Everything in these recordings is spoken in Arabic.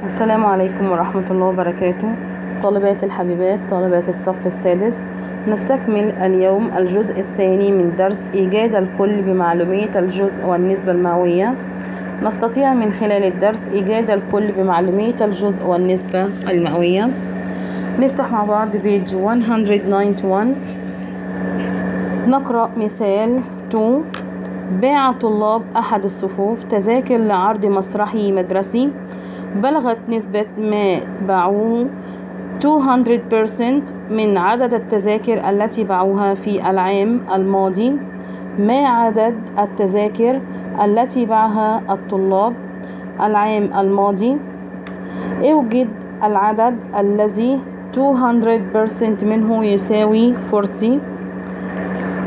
السلام عليكم ورحمة الله وبركاته. طالبات الحبيبات طالبات الصف السادس نستكمل اليوم الجزء الثاني من درس إيجاد الكل بمعلومية الجزء والنسبة المئوية. نستطيع من خلال الدرس إيجاد الكل بمعلومية الجزء والنسبة المئوية. نفتح مع بعض بيج 191 نقرأ مثال 2 باع طلاب أحد الصفوف تذاكر لعرض مسرحي مدرسي. بلغت نسبة ما باعوه 200% من عدد التذاكر التي باعوها في العام الماضي ما عدد التذاكر التي باعها الطلاب العام الماضي. أوجد العدد الذي 200% منه يساوي 40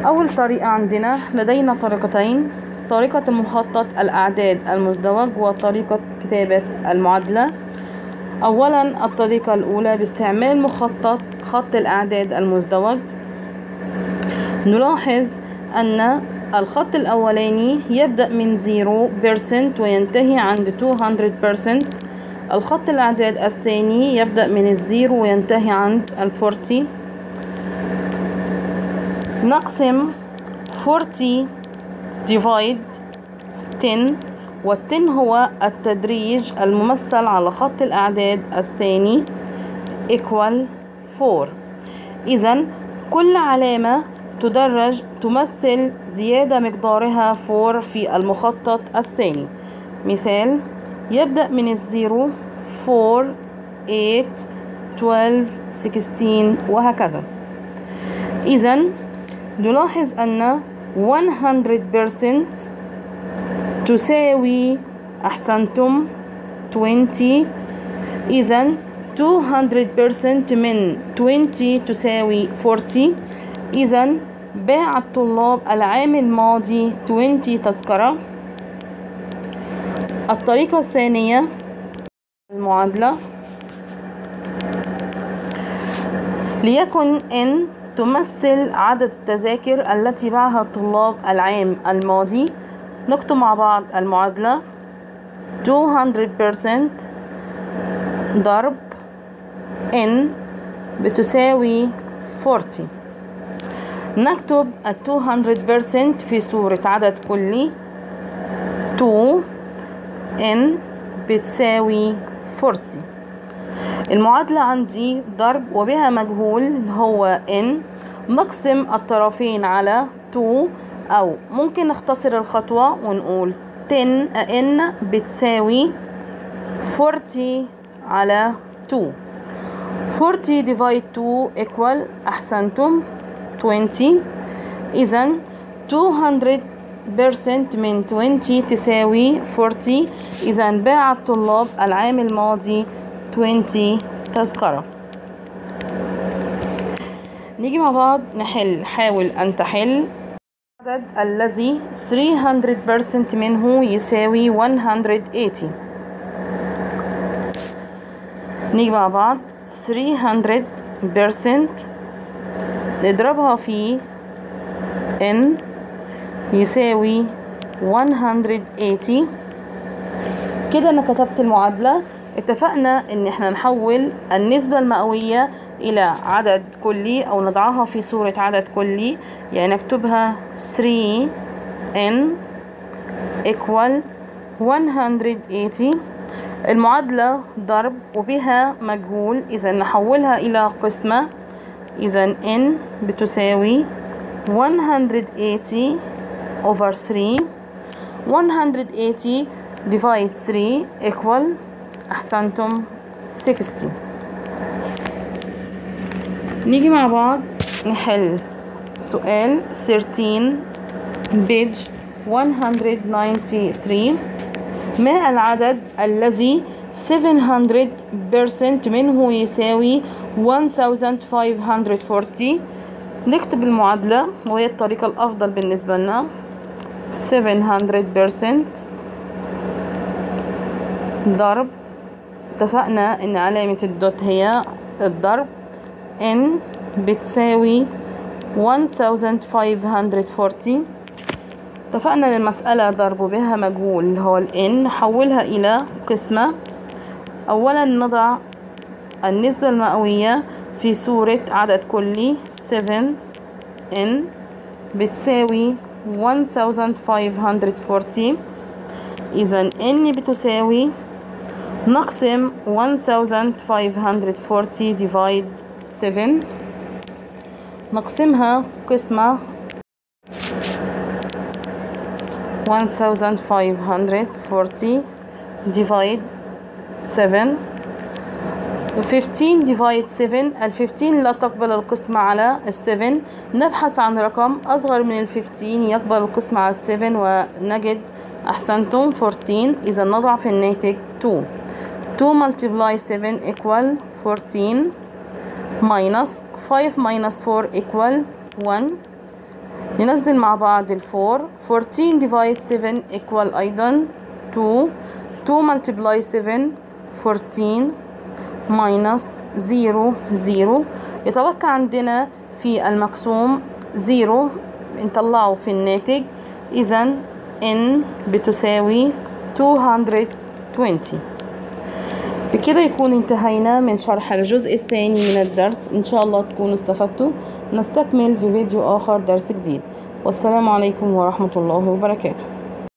أول طريقة عندنا لدينا طريقتين. طريقة مخطط الأعداد المزدوج وطريقة كتابة المعادلة. أولا الطريقة الأولى باستعمال مخطط خط الأعداد المزدوج. نلاحظ أن الخط الأولاني يبدأ من 0% وينتهي عند 200% الخط الأعداد الثاني يبدأ من ال zero وينتهي عند ال forty نقسم 40 divide 10 والتن هو التدريج الممثل على خط الأعداد الثاني equal 4 إذا كل علامة تدرج تمثل زيادة مقدارها 4 في المخطط الثاني. مثال يبدأ من الزيرو 4 8 12 16 وهكذا. إذا نلاحظ أن 100% تساوي أحسنتم 20 إذا 200% من 20 تساوي 40 إذا باع الطلاب العام الماضي 20 تذكرة. الطريقة الثانية المعادلة ليكن N تمثل عدد التذاكر التي باعها الطلاب العام الماضي. نكتب مع بعض المعادلة. 200% ضرب N بتساوي 40 نكتب ال 200% في صورة عدد كلي. 2 N بتساوي 40 المعادلة عندي ضرب وبها مجهول هو n نقسم الطرفين على 2 أو ممكن نختصر الخطوة ونقول 10 n بتساوي 40 على 2 40 divide 2 equal أحسنتم 20 إذا 200 من 20 تساوي 40 إذا باع الطلاب العام الماضي 20 تذكرة. نيجي مع بعض نحل. حاول أن تحل. العدد الذي 300% منه يساوي 180 نيجي مع بعض. 300% نضربها في n يساوي 180 كده أنا كتبت المعادلة. اتفقنا إن إحنا نحول النسبة المئوية إلى عدد كلي أو نضعها في صورة عدد كلي يعني نكتبها 3 n equal 180 المعادلة ضرب وبها مجهول إذا نحولها إلى قسمة إذا n بتساوي 180 over 3 180 divide 3 equal أحسنتم. 60 نيجي مع بعض نحل سؤال 13 بيج 193 ما العدد الذي 700% منه يساوي 1540 نكتب المعادلة وهي الطريقة الأفضل بالنسبة لنا. 700% ضرب اتفقنا إن علامة الدوت هي الضرب n بتساوي 1540 اتفقنا إن المسألة ضرب بها مجهول اللي هو ال n نحولها إلى قسمة. أولا نضع النسبة المئوية في صورة عدد كلي 7 n بتساوي 1540 إذا n بتساوي نقسم 1540 divide 7 نقسمها قسمة 1540 divide 7 15 divide 7 ال 15 لا تقبل القسمة على ال 7 نبحث عن رقم أصغر من ال 15 يقبل القسمة على ال 7 ونجد أحسنتم 14 إذا نضع في الناتج 2 2 multiply 7 equal 14 minus 5 minus 4 equal 1 ننزل مع بعض ال 4 14 divide 7 equal أيضا 2 2 multiply 7 14 minus 0 0 يتبقى عندنا في المقسوم 0 نطلعه في الناتج. إذا n بتساوي 220 بكده يكون انتهينا من شرح الجزء الثاني من الدرس. إن شاء الله تكونوا استفدتوا. نستكمل في فيديو آخر درس جديد. والسلام عليكم ورحمة الله وبركاته.